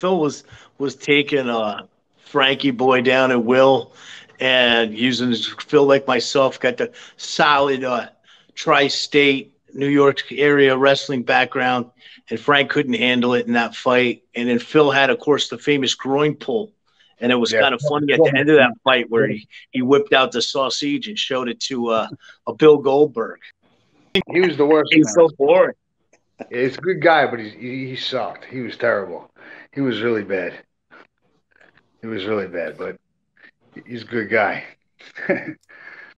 Phil was was taking uh Frankie boy down at Will and using Phil like myself got the solid uh tri-state New York area wrestling background and Frank couldn't handle it in that fight and then Phil had of course the famous groin pull and it was yeah. kind of funny at the end of that fight where he, he whipped out the sausage and showed it to uh, a Bill Goldberg. He was the worst. He's so boring. He's a good guy, but he, he sucked. He was terrible. He was really bad. He was really bad, but he's a good guy.